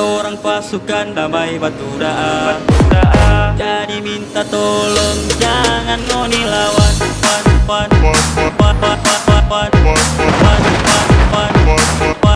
torang pasukan damai batu daa Jadi minta tolong jangan ngoni lawan pan pan pan pan pan.